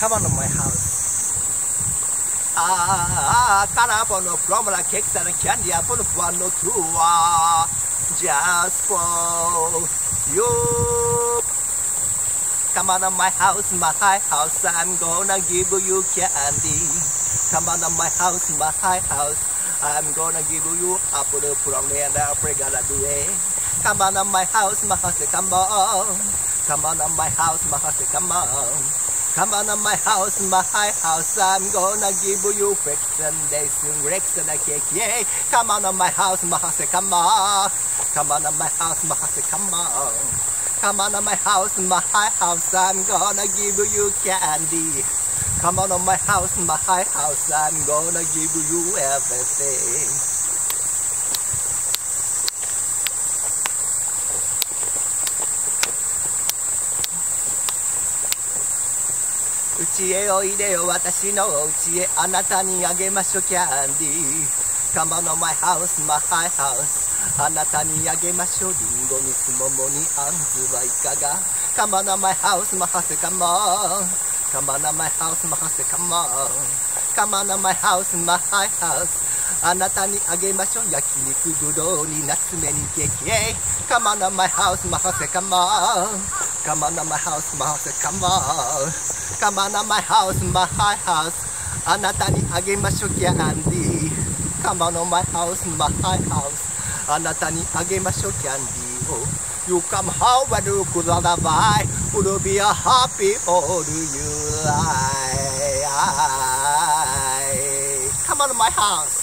Come on to my house. Ah, carapon of plumber cakes and candy upon one or two. Ah, just for you. Come on to my house, my house. I'm gonna give you candy. Come on to my house, my house. I'm gonna give you apple from the of the Come on to my house, my house, come on. Come on to my house, my house, come on. Come on to my house, my house, I'm gonna give you and days and bricks and a cake, yay! Come on to my house, my house, come on! Come on to my house, my house, come on! Come on to my house, my house, I'm gonna give you candy. Come on to my house, my house, I'm gonna give you everything.「うちへおいでよ私のお家へあなたにあげましょキャンディー」「Come on my house my house」あなたにあげましょリンゴにすももにあんずはいかが Come on my house my house come on Come on my house my house come on Come on my house my house あなたにあげましょう焼肉ぶどうに夏目にケーキ Come on my house my house come on Come on my house my house come on Come on my house my house あなたにあげましょうキャンディー Come on my house my house あなたにあげましょうキャンディーを You come how and you could buy Would be a happy all you like Come on my house